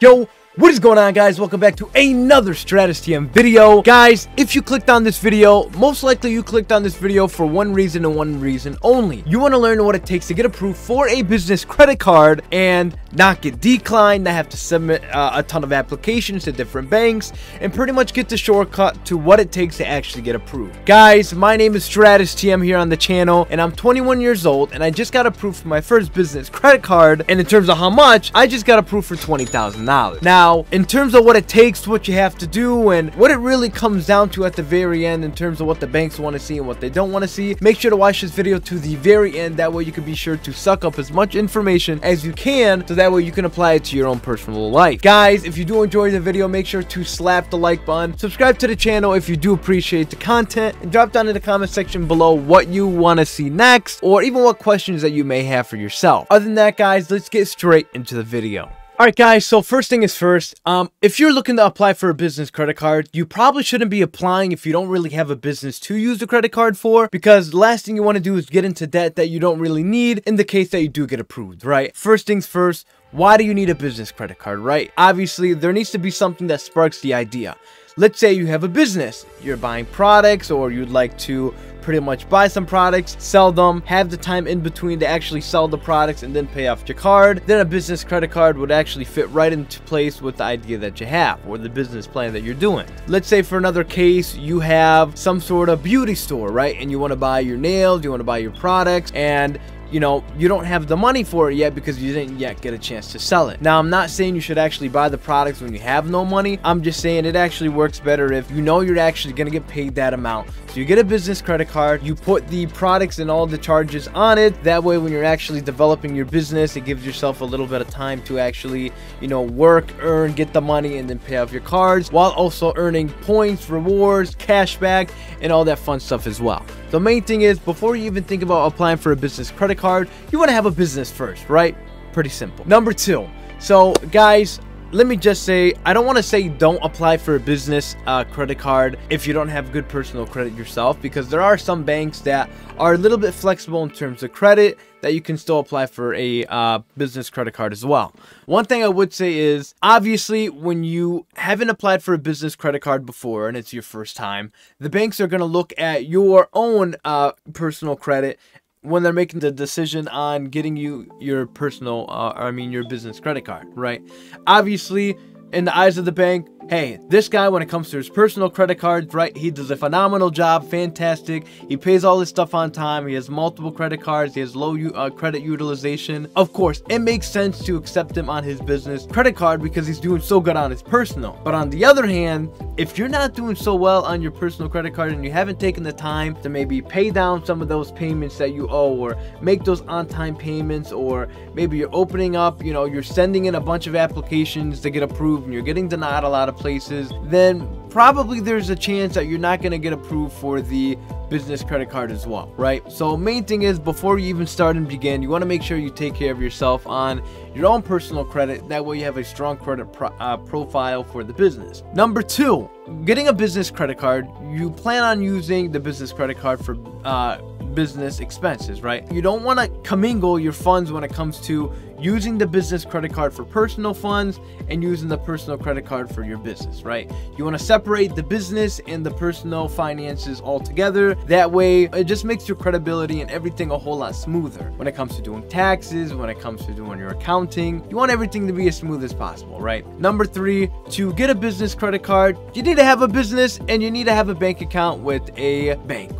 Yo, what is going on guys? Welcome back to another Strattice TM video. Guys, if you clicked on this video, most likely you clicked on this video for one reason and one reason only. You want to learn what it takes to get approved for a business credit card and not get declined, not have to submit uh, a ton of applications to different banks, and pretty much get the shortcut to what it takes to actually get approved. Guys, my name is Strattice TM here on the channel, and I'm 21 years old, and I just got approved for my first business credit card, and in terms of how much, I just got approved for $20,000. Now, now, in terms of what it takes, what you have to do, and what it really comes down to at the very end in terms of what the banks want to see and what they don't want to see, make sure to watch this video to the very end. That way you can be sure to suck up as much information as you can, so that way you can apply it to your own personal life. Guys, if you do enjoy the video, make sure to slap the like button, subscribe to the channel if you do appreciate the content, and drop down in the comment section below what you want to see next, or even what questions that you may have for yourself. Other than that, guys, let's get straight into the video. Alright guys, so first thing is first, um, if you're looking to apply for a business credit card, you probably shouldn't be applying if you don't really have a business to use the credit card for, because last thing you want to do is get into debt that you don't really need in the case that you do get approved, right? First things first, why do you need a business credit card, right? Obviously, there needs to be something that sparks the idea. Let's say you have a business, you're buying products or you'd like to pretty much buy some products, sell them, have the time in between to actually sell the products and then pay off your card. Then a business credit card would actually fit right into place with the idea that you have or the business plan that you're doing. Let's say for another case, you have some sort of beauty store, right? And you want to buy your nails, you want to buy your products, and you know, you don't have the money for it yet because you didn't yet get a chance to sell it. Now, I'm not saying you should actually buy the products when you have no money. I'm just saying it actually works better if you know you're actually going to get paid that amount. So you get a business credit card, you put the products and all the charges on it. That way, when you're actually developing your business, it gives yourself a little bit of time to actually, you know, work, earn, get the money, and then pay off your cards while also earning points, rewards, cash back, and all that fun stuff as well. The main thing is, before you even think about applying for a business credit card, you want to have a business first, right? Pretty simple. Number two, so guys, let me just say, I don't want to say don't apply for a business uh, credit card if you don't have good personal credit yourself, because there are some banks that are a little bit flexible in terms of credit that you can still apply for a uh, business credit card as well. One thing I would say is, obviously, when you haven't applied for a business credit card before and it's your first time, the banks are going to look at your own uh, personal credit when they're making the decision on getting you your personal, uh, I mean your business credit card, right? Obviously, in the eyes of the bank, hey, this guy, when it comes to his personal credit cards, right, he does a phenomenal job, fantastic. He pays all his stuff on time. He has multiple credit cards. He has low uh, credit utilization. Of course, it makes sense to accept him on his business credit card because he's doing so good on his personal. But on the other hand, if you're not doing so well on your personal credit card and you haven't taken the time to maybe pay down some of those payments that you owe or make those on-time payments or maybe you're opening up, you know, you're sending in a bunch of applications to get approved and you're getting denied a lot of places, then probably there's a chance that you're not going to get approved for the business credit card as well, right? So main thing is before you even start and begin, you want to make sure you take care of yourself on your own personal credit. That way you have a strong credit pro uh, profile for the business. Number two, getting a business credit card, you plan on using the business credit card for uh, business expenses, right? You don't want to commingle your funds when it comes to using the business credit card for personal funds and using the personal credit card for your business, right? You want to separate the business and the personal finances all together. That way, it just makes your credibility and everything a whole lot smoother when it comes to doing taxes, when it comes to doing your accounting. You want everything to be as smooth as possible, right? Number three, to get a business credit card, you need to have a business and you need to have a bank account with a bank.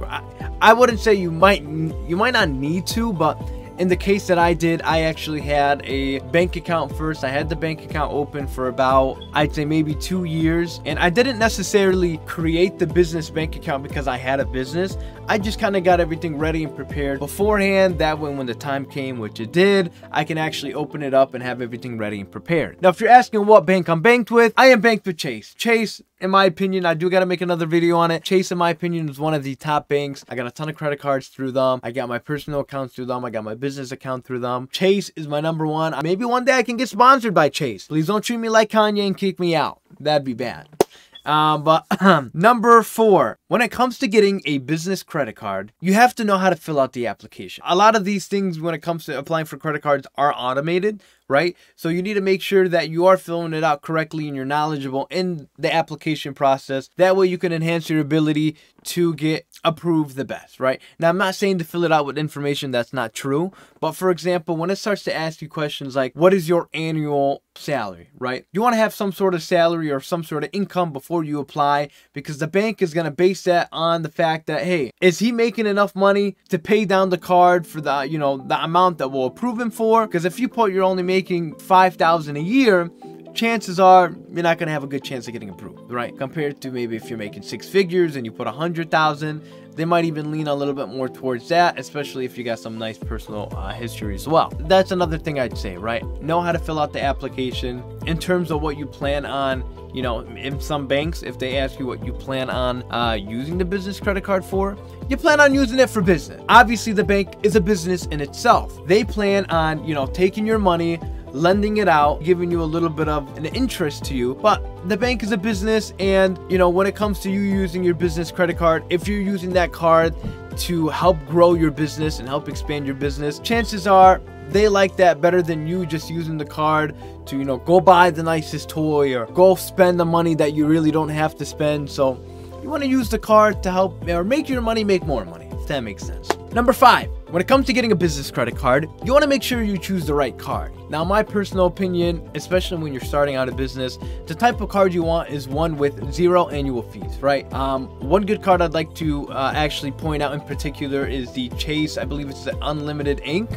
I wouldn't say you might you might not need to, but in the case that I did, I actually had a bank account first. I had the bank account open for about, I'd say maybe two years. And I didn't necessarily create the business bank account because I had a business. I just kind of got everything ready and prepared beforehand. That way, when the time came, which it did, I can actually open it up and have everything ready and prepared. Now, if you're asking what bank I'm banked with, I am banked with Chase. Chase in my opinion, I do got to make another video on it. Chase, in my opinion, is one of the top banks. I got a ton of credit cards through them. I got my personal accounts through them. I got my business account through them. Chase is my number one. Maybe one day I can get sponsored by Chase. Please don't treat me like Kanye and kick me out. That'd be bad. Um, but number four, when it comes to getting a business credit card, you have to know how to fill out the application. A lot of these things when it comes to applying for credit cards are automated, right? So you need to make sure that you are filling it out correctly and you're knowledgeable in the application process. That way you can enhance your ability to get approved the best, right? Now, I'm not saying to fill it out with information that's not true, but for example, when it starts to ask you questions like, what is your annual salary, right? You want to have some sort of salary or some sort of income before you apply because the bank is going to base that on the fact that, hey, is he making enough money to pay down the card for the, you know, the amount that will approve him for? Because if you put you're only making 5000 a year, chances are you're not going to have a good chance of getting approved, right? Compared to maybe if you're making six figures and you put a hundred thousand, they might even lean a little bit more towards that, especially if you got some nice personal uh, history as well. That's another thing I'd say, right? Know how to fill out the application in terms of what you plan on. You know, in some banks, if they ask you what you plan on uh, using the business credit card for, you plan on using it for business. Obviously, the bank is a business in itself. They plan on, you know, taking your money, lending it out, giving you a little bit of an interest to you. But the bank is a business, and you know, when it comes to you using your business credit card, if you're using that card to help grow your business and help expand your business, chances are they like that better than you just using the card to, you know, go buy the nicest toy or go spend the money that you really don't have to spend. So you want to use the card to help or make your money make more money, if that makes sense. Number five, when it comes to getting a business credit card, you want to make sure you choose the right card. Now, my personal opinion, especially when you're starting out a business, the type of card you want is one with zero annual fees, right? Um, one good card I'd like to uh, actually point out in particular is the Chase, I believe it's the Unlimited Ink.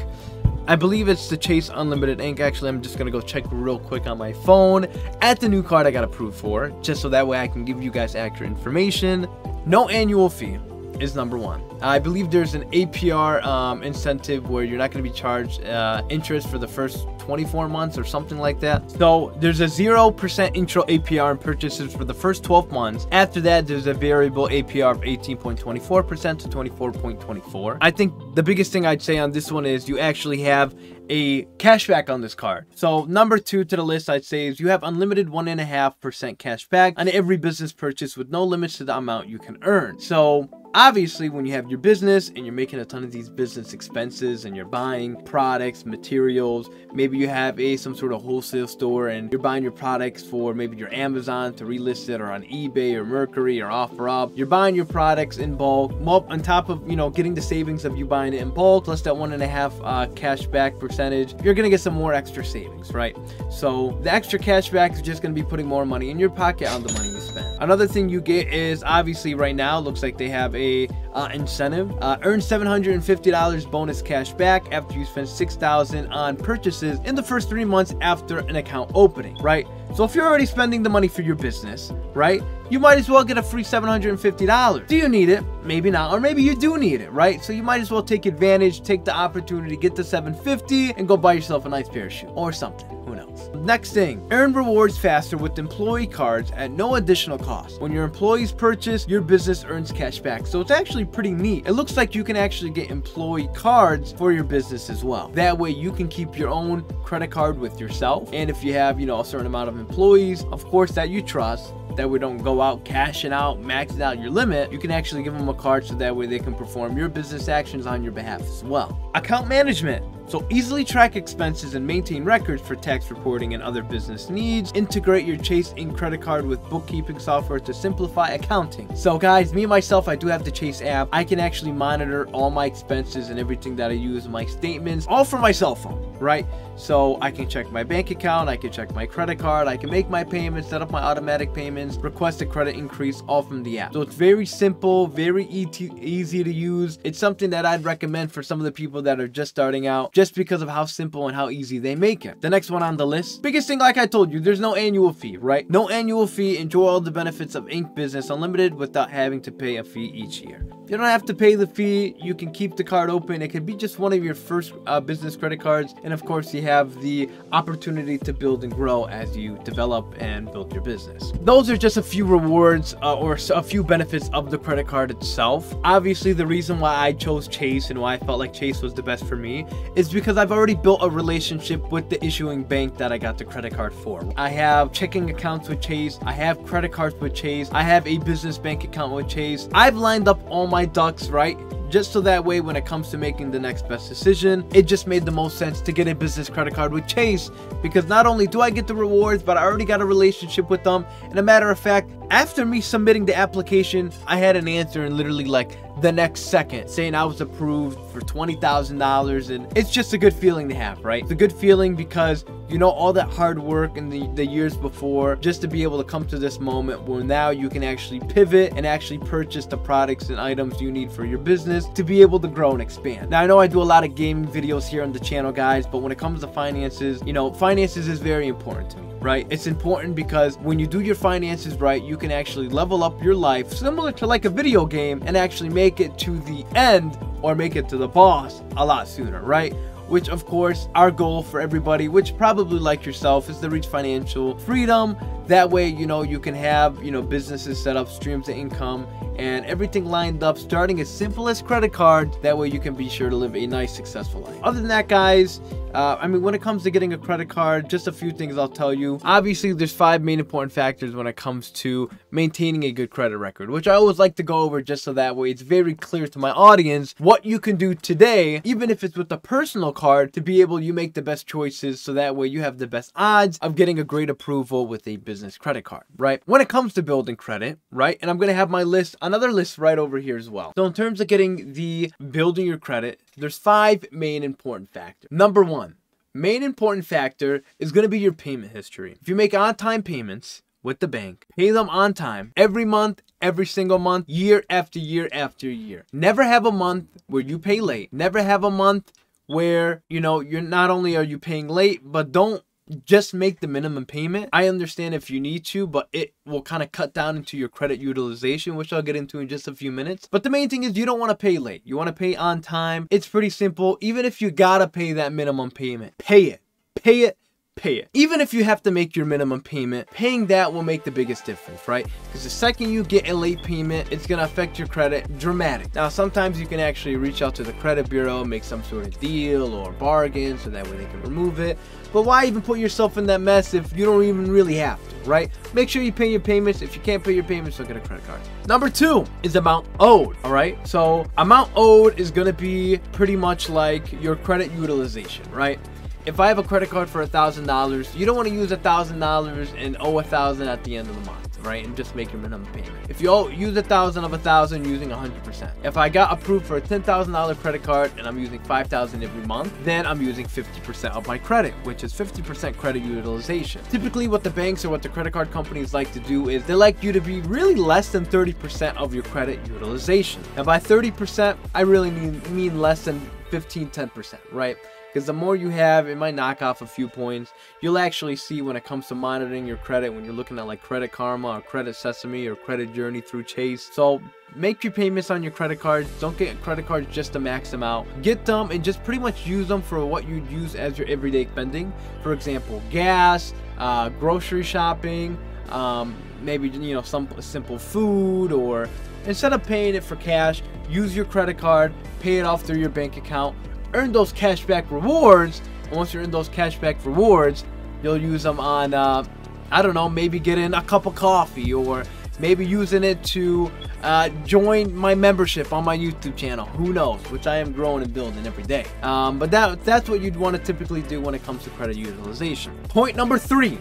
I believe it's the Chase Unlimited Ink. Actually, I'm just to go check real quick on my phone at the new card I got approved for, just so that way I can give you guys accurate information. No annual fee is number one. I believe there's an APR um, incentive where you're not going to be charged uh, interest for the first 24 months or something like that. So there's a 0% intro APR in purchases for the first 12 months. After that, there's a variable APR of 18.24% to 24.24. I think the biggest thing I'd say on this one is you actually have a cashback on this card. So number two to the list I'd say is you have unlimited one and a half percent cashback on every business purchase with no limits to the amount you can earn. So obviously when you have your business and you're making a ton of these business expenses and you're buying products materials maybe you have a some sort of wholesale store and you're buying your products for maybe your amazon to relist it or on ebay or Mercari or offerup you're buying your products in bulk on top of you know getting the savings of you buying it in bulk plus that one and a half uh, cash back percentage you're gonna get some more extra savings right? So the extra cash back is just gonna be putting more money in your pocket on the money you spend. Another thing you get is obviously right now looks like they have a a uh, incentive. Uh, earn $750 bonus cash back after you spend $6,000 on purchases in the first three months after an account opening, right? So if you're already spending the money for your business, right? You might as well get a free $750. Do you need it? Maybe not. Or maybe you do need it, right? So you might as well take advantage, take the opportunity, get the 750 and go buy yourself a nice pair of shoes or something. Who knows? Next thing, earn rewards faster with employee cards at no additional cost. When your employees purchase, your business earns cash back. So it's actually pretty neat. It looks like you can actually get employee cards for your business as well. That way you can keep your own credit card with yourself. And if you have, you know, a certain amount of employees, of course, that you trust, that we don't go out cashing out, maxing out your limit, you can actually give them a card so that way they can perform your business actions on your behalf as well. Account management. So easily track expenses and maintain records for tax reporting and other business needs. Integrate your Chase Ink credit card with bookkeeping software to simplify accounting. So guys, me myself, I do have the Chase app. I can actually monitor all my expenses and everything that I use, my statements, all from my cell phone, right? So I can check my bank account, I can check my credit card, I can make my payments, set up my automatic payments, request a credit increase all from the app. So it's very simple, very e easy to use. It's something that I'd recommend for some of the people that are just starting out just because of how simple and how easy they make it. The next one on the list, biggest thing like I told you, there's no annual fee, right? No annual fee, enjoy all the benefits of Ink Business Unlimited without having to pay a fee each year. You don't have to pay the fee, you can keep the card open. It could be just one of your first uh, business credit cards. And of course, you have the opportunity to build and grow as you develop and build your business. Those are just a few rewards uh, or a few benefits of the credit card itself. Obviously, the reason why I chose Chase and why I felt like Chase was the best for me is because I've already built a relationship with the issuing bank that I got the credit card for. I have checking accounts with Chase, I have credit cards with Chase, I have a business bank account with Chase. I've lined up all my ducks, right? just so that way when it comes to making the next best decision, it just made the most sense to get a business credit card with Chase because not only do I get the rewards, but I already got a relationship with them. And a matter of fact, after me submitting the application, I had an answer in literally like the next second saying I was approved for $20,000 and it's just a good feeling to have, right? It's a good feeling because you know all that hard work in the, the years before just to be able to come to this moment where now you can actually pivot and actually purchase the products and items you need for your business to be able to grow and expand. Now I know I do a lot of gaming videos here on the channel guys, but when it comes to finances, you know, finances is very important to me right? It's important because when you do your finances right, you can actually level up your life similar to like a video game and actually make it to the end or make it to the boss a lot sooner, right? which of course our goal for everybody which probably like yourself is to reach financial freedom that way you know you can have you know businesses set up streams of income and everything lined up starting as simple as credit card. that way you can be sure to live a nice successful life other than that guys uh, I mean, when it comes to getting a credit card, just a few things I'll tell you. Obviously, there's five main important factors when it comes to maintaining a good credit record, which I always like to go over just so that way it's very clear to my audience what you can do today, even if it's with a personal card, to be able you make the best choices so that way you have the best odds of getting a great approval with a business credit card, right? When it comes to building credit, right? And I'm to have my list, another list right over here as well. So in terms of getting the building your credit, there's five main important factors. Number one, main important factor is to be your payment history. If you make on-time payments with the bank, pay them on time every month, every single month, year after year after year. Never have a month where you pay late. Never have a month where, you know, you're not only are you paying late, but don't just make the minimum payment. I understand if you need to, but it will kind of cut down into your credit utilization, which I'll get into in just a few minutes. But the main thing is you don't want to pay late. You want to pay on time. It's pretty simple. Even if you got to pay that minimum payment, pay it. Pay it pay it. Even if you have to make your minimum payment, paying that will make the biggest difference, right? Because the second you get a late payment, it's to affect your credit dramatic. Now, sometimes you can actually reach out to the credit bureau, make some sort of deal or bargain so that way they can remove it. But why even put yourself in that mess if you don't even really have to, right? Make sure you pay your payments. If you can't pay your payments, don't get a credit card. Number two is amount owed, all right? So amount owed is to be pretty much like your credit utilization, right? If I have a credit card for a thousand dollars, you don't want to use a thousand dollars and owe a thousand at the end of the month, right? And just make your minimum payment. If you owe, use a thousand of a thousand, using a hundred percent. If I got approved for a ten thousand dollar credit card and I'm using five thousand every month, then I'm using fifty percent of my credit, which is fifty percent credit utilization. Typically, what the banks or what the credit card companies like to do is they like you to be really less than thirty percent of your credit utilization. And by thirty percent, I really mean mean less than 15 10% right because the more you have, it might knock off a few points. You'll actually see when it comes to monitoring your credit, when you're looking at like Credit Karma or Credit Sesame or Credit Journey through Chase. So make your payments on your credit cards. Don't get credit cards just to max them out. Get them and just pretty much use them for what you'd use as your everyday spending. For example, gas, uh, grocery shopping, um, maybe you know some simple food or instead of paying it for cash use your credit card pay it off through your bank account earn those cashback rewards. And once you're in those cashback rewards, you'll use them on, uh, I don't know, maybe getting a cup of coffee or maybe using it to uh, join my membership on my YouTube channel. Who knows? Which I am growing and building every day. Um, but that that's what you'd want to typically do when it comes to credit utilization. Point number three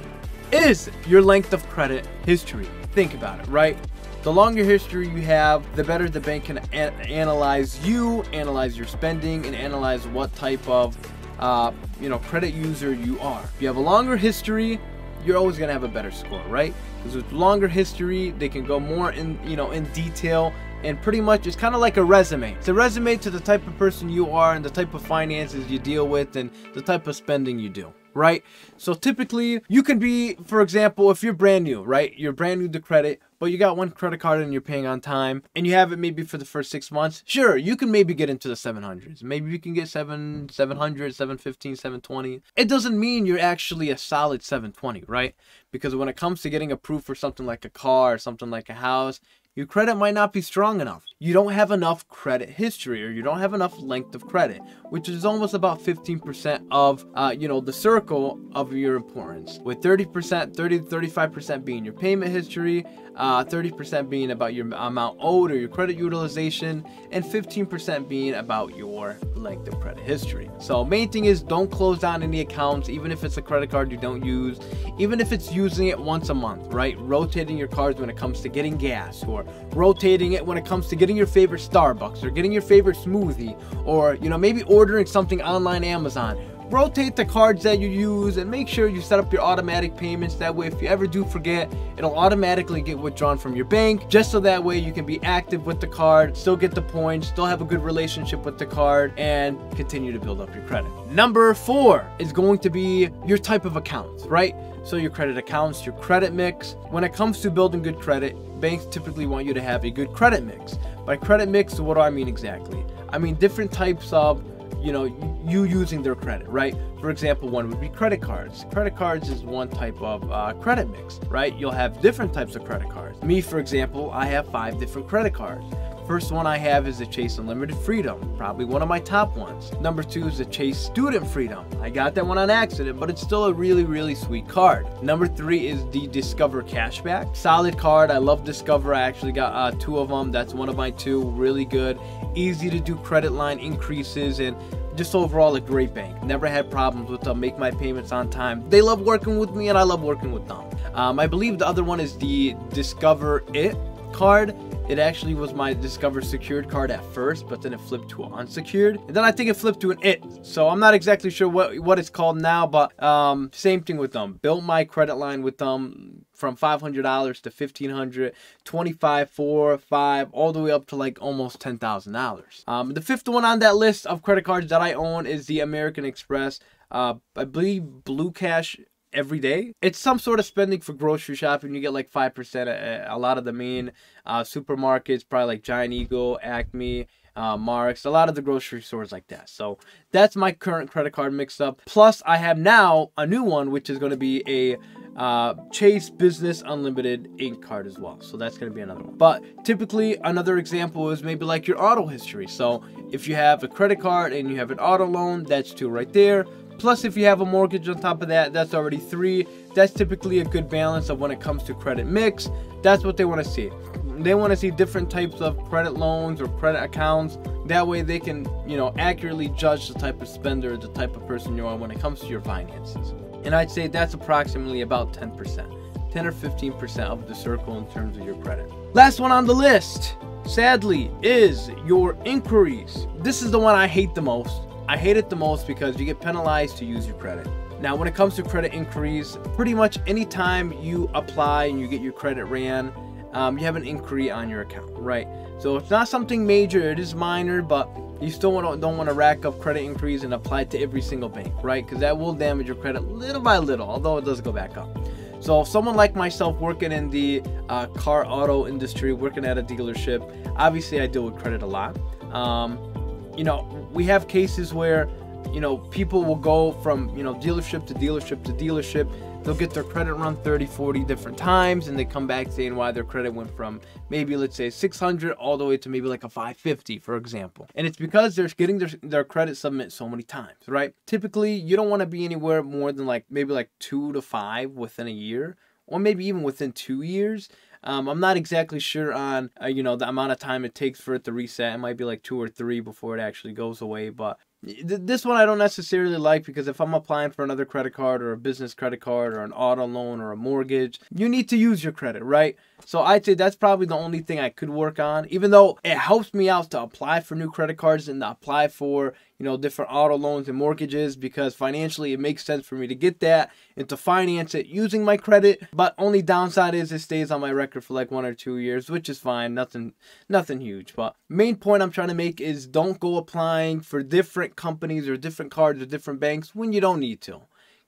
is your length of credit history. Think about it, right? The longer history you have, the better the bank can analyze you, analyze your spending, and analyze what type of uh, you know credit user you are. If you have a longer history, you're always gonna have a better score, right? Because with longer history, they can go more in you know in detail and pretty much it's kind of like a resume. It's a resume to the type of person you are and the type of finances you deal with and the type of spending you do right? So typically, you can be, for example, if you're brand new, right? You're brand new to credit, but you got one credit card and you're paying on time, and you have it maybe for the first six months. Sure, you can maybe get into the 700s. Maybe you can get 7, 700, 715, 720. It doesn't mean you're actually a solid 720, right? Because when it comes to getting approved for something like a car or something like a house, your credit might not be strong enough. You don't have enough credit history or you don't have enough length of credit, which is almost about 15% of, uh, you know, the circle of your importance. With 30%, 30 to 35% being your payment history, uh, uh, 30% being about your amount owed or your credit utilization, and 15% being about your length of credit history. So main thing is don't close down any accounts, even if it's a credit card you don't use, even if it's using it once a month, right? Rotating your cards when it comes to getting gas, or rotating it when it comes to getting your favorite Starbucks, or getting your favorite smoothie, or you know maybe ordering something online Amazon rotate the cards that you use and make sure you set up your automatic payments. That way if you ever do forget it'll automatically get withdrawn from your bank just so that way you can be active with the card still get the points still have a good relationship with the card and continue to build up your credit. Number four is going to be your type of accounts right? So your credit accounts your credit mix. When it comes to building good credit banks typically want you to have a good credit mix. By credit mix what do i mean exactly? I mean different types of you know you using their credit right? For example one would be credit cards. Credit cards is one type of uh, credit mix right? You'll have different types of credit cards. Me for example i have five different credit cards First one I have is the Chase Unlimited Freedom, probably one of my top ones. Number two is the Chase Student Freedom. I got that one on accident, but it's still a really, really sweet card. Number three is the Discover Cashback. Solid card. I love Discover. I actually got uh, two of them. That's one of my two. Really good. Easy to do credit line increases and just overall a great bank. Never had problems with them. Make my payments on time. They love working with me and I love working with them. Um, I believe the other one is the Discover It card it actually was my Discover secured card at first, but then it flipped to unsecured. And then I think it flipped to an IT. So I'm not exactly sure what, what it's called now, but um, same thing with them. Built my credit line with them from $500 to $1,500, 25 4 5 all the way up to like almost $10,000. Um, the fifth one on that list of credit cards that I own is the American Express. Uh, I believe Blue Cash every day. It's some sort of spending for grocery shopping. You get like 5% at a lot of the main uh, supermarkets, probably like Giant Eagle, Acme, uh, Marc's, a lot of the grocery stores like that. So that's my current credit card mix up. Plus, I have now a new one, which is going to be a uh, Chase Business Unlimited Ink card as well. So that's going to be another one. But typically, another example is maybe like your auto history. So if you have a credit card and you have an auto loan, that's two right there. Plus, if you have a mortgage on top of that, that's already three. That's typically a good balance of when it comes to credit mix. That's what they want to see. They want to see different types of credit loans or credit accounts. That way they can, you know, accurately judge the type of spender, the type of person you are when it comes to your finances. And I'd say that's approximately about 10%. 10 or 15% of the circle in terms of your credit. Last one on the list, sadly, is your inquiries. This is the one I hate the most I hate it the most because you get penalized to use your credit. Now, when it comes to credit inquiries, pretty much anytime you apply and you get your credit ran, um, you have an inquiry on your account, right? So it's not something major, it is minor, but you still to, don't want to rack up credit inquiries and apply it to every single bank, right? Because that will damage your credit little by little, although it does go back up. So if someone like myself working in the uh, car auto industry, working at a dealership, obviously I deal with credit a lot. Um, you know, we have cases where, you know, people will go from, you know, dealership to dealership to dealership. They'll get their credit run 30, 40 different times and they come back saying why their credit went from maybe, let's say, 600 all the way to maybe like a 550, for example. And it's because they're getting their, their credit submit so many times, right? Typically, you don't want to be anywhere more than like maybe like two to five within a year or maybe even within two years. Um, I'm not exactly sure on uh, you know the amount of time it takes for it to reset. It might be like two or three before it actually goes away, but this one I don't necessarily like because if I'm applying for another credit card or a business credit card or an auto loan or a mortgage, you need to use your credit, right? So I'd say that's probably the only thing I could work on, even though it helps me out to apply for new credit cards and to apply for, you know, different auto loans and mortgages because financially it makes sense for me to get that and to finance it using my credit. But only downside is it stays on my record for like one or two years, which is fine. Nothing nothing huge. But main point I'm trying to make is don't go applying for different companies or different cards or different banks when you don't need to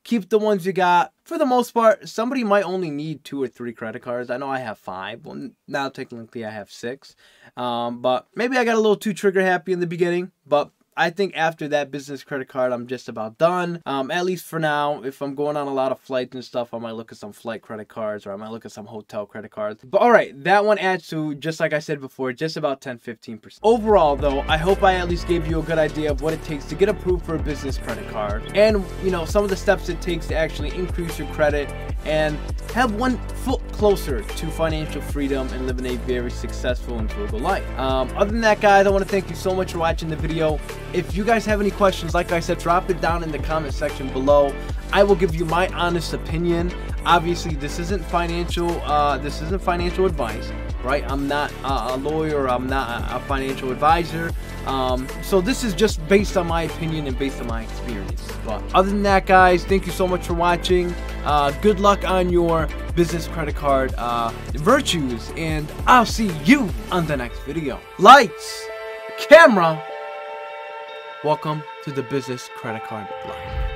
keep the ones you got. For the most part, somebody might only need two or three credit cards. I know I have five. Well, now technically I have six. Um, but maybe I got a little too trigger happy in the beginning. But I think after that business credit card, I'm just about done. Um, at least for now. If I'm going on a lot of flights and stuff, I might look at some flight credit cards or I might look at some hotel credit cards. But all right, that one adds to, just like I said before, just about 10 15%. Overall, though, I hope I at least gave you a good idea of what it takes to get approved for a business credit card and, you know, some of the steps it takes to actually increase your credit and have one foot closer to financial freedom and living a very successful and frugal life. Um, other than that, guys, I want to thank you so much for watching the video. If you guys have any questions, like I said, drop it down in the comment section below. I will give you my honest opinion. Obviously, this isn't financial. Uh, this isn't financial advice, right? I'm not a lawyer. I'm not a financial advisor. Um, so this is just based on my opinion and based on my experience. But other than that, guys, thank you so much for watching. Uh, good luck on your business credit card uh, virtues, and I'll see you on the next video. Lights, camera. Welcome to the business credit card life.